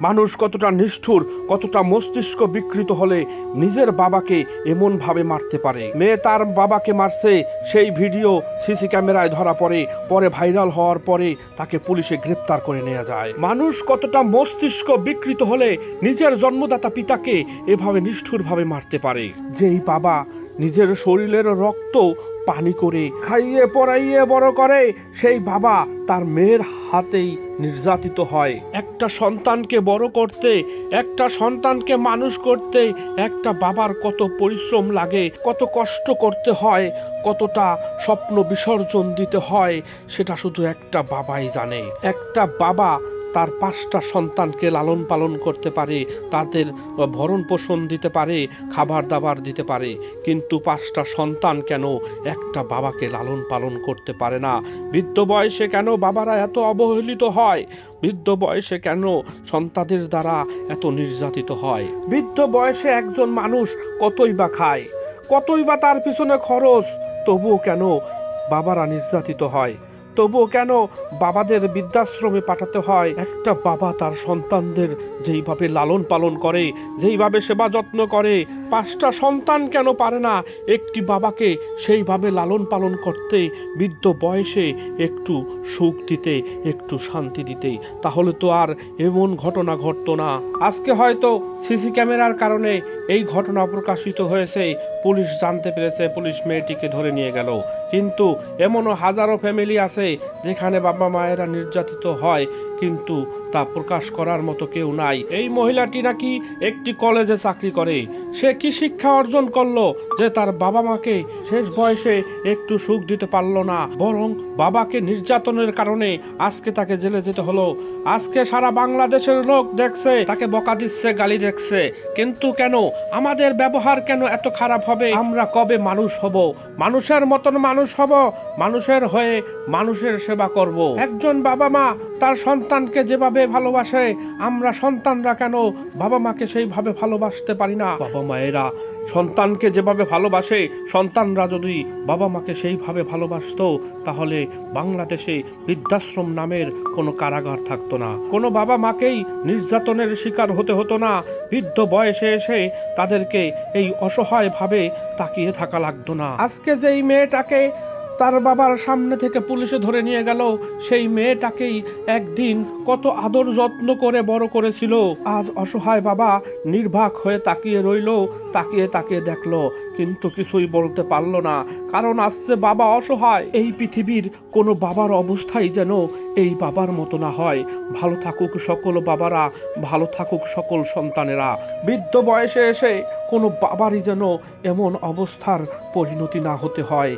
মানুষ কতটা নিষ্ঠুর, কতটা মস্তিষ্ক বিকৃত হলে নিজের বাবাকে এমনভাবে মারতে পারে। মেয়ে তার বাবাকে মারছে, সেই ভিডিও সিসি ক্যামেরায় ধরা পড়ে, পরে ভাইরাল হওয়ার পরে তাকে পুলিশে গ্রেপ্তার করে নেওয়া যায়। মানুষ কতটা মস্তিষ্ক বিকৃত হলে নিজের জন্মদাতা পিতাকে এভাবে নিষ্ঠুরভাবে মারতে পারে। যেই বাবা নিজের শরীরের রক্ত পানি করে খাইয়ে পড়াইয়ে বড় করে, সেই বাবা তার মেয়ের হাতেই নির্যাতিত হয়। একটা সন্তানকে বড় করতে, একটা সন্তানকে মানুষ করতে, একটা বাবার কত পরিশ্রম লাগে, কত কষ্ট করতে হয়, কতটা স্বপ্ন বিসর্জন দিতে হয়, সেটা শুধু একটা বাবাই জানে। একটা বাবা তার পাঁচটা সন্তানকে লালন পালন করতে পারে, তাদের ভরণ পোষণ দিতে পারে, খাবার দাবার দিতে পারে। কিন্তু পাঁচটা সন্তান কেন একটা বাবাকে লালন পালন করতে পারে না? বৃদ্ধ বয়সে কেন বাবারা এত অবহেলিত হয়? বৃদ্ধ বয়সে কেন সন্তানদের দ্বারা এত নির্যাতিত হয়? বৃদ্ধ বয়সে একজন মানুষ কতই বা খায়? কতই বা তার পিছনে খরচ? তবুও কেন বাবারা নির্যাতিত হয়? তবুও কেন বাবাদের বৃদ্ধাশ্রমে পাঠাতে হয়? একটা বাবা তার সন্তানদের যেইভাবে লালন পালন করে, যেইভাবে সেবা যত্ন করে, পাঁচটা সন্তান কেন পারে না? একটি বাবাকে সেইভাবে লালন পালন করতে, বৃদ্ধ বয়সে একটু সুখ দিতে, একটু শান্তি দিতে, তাহলে তো আর এমন ঘটনা ঘটতো না। আজকে হয়তো সিসি ক্যামেরার কারণে এই ঘটনা প্রকাশিত হয়েছে, পুলিশ জানতে পেরেছে, পুলিশ মেয়েটিকে ধরে নিয়ে গেল। কিন্তু এমনও হাজারো ফ্যামিলি আছে যেখানে বাবা মায়েরা নির্যাতিত হয়। কিন্তু তা প্রকাশ করার মতো কেউ নাই। এই মহিলাটি নাকি একটি কলেজে চাকরি করে। সে কি শিক্ষা অর্জন করল যে তার বাবা মাকে শেষ বয়সে একটু সুখ দিতে পারল না, বরং বাবাকে নির্যাতনের কারণে আজকে তাকে জেলে যেতে হলো। আজকে সারা বাংলাদেশের লোক দেখছে, তাকে বকা দিচ্ছে, গালি দেখছে কিন্তু কেন? আমাদের ব্যবহার কেন এত খারাপ হবে? আমরা কবে মানুষ হব? মানুষের মতন মানুষ হব? মানুষের হয়ে মানুষের সেবা করব। একজন বাবা মা তার সন্তানকে যেভাবে ভালোবাসে, আমরা সন্তানরা কেন বাবা মাকে সেইভাবে ভালোবাসতে পারি না? বাবা মায়েরা সন্তানকে যেভাবে ভালোবাসে, সন্তানরা যদি বাবা মাকে সেইভাবে ভালোবাসতো, তাহলে বাংলাদেশে বৃদ্ধাশ্রম নামের কোনো কারাগার থাকতো না। কোনো বাবা মাকেই নির্যাতনের শিকার হতে হতো না। বৃদ্ধ বয়সে এসে তাদেরকে এই অসহায়ভাবে তাকিয়ে থাকা লাগতো না। আজকে যেই মেয়েটাকে তার বাবার সামনে থেকে পুলিশে ধরে নিয়ে গেল। সেই মেয়েটাকেই একদিন কত আদর যত্ন করে বড় করেছিল। আজ অসহায় বাবা নির্বাক হয়ে তাকিয়ে রইল, তাকিয়ে তাকিয়ে দেখল, কিন্তু কিছুই বলতে পারল না। কারণ আসছে বাবা অসহায়, এই পৃথিবীর কোনো বাবার অবস্থাই যেন এই বাবার মতো না হয়। ভালো থাকুক সকল বাবারা, ভালো থাকুক সকল সন্তানেরা। বৃদ্ধ বয়সে এসে কোনো বাবারই যেন এমন অবস্থার পরিণতি না হতে হয়।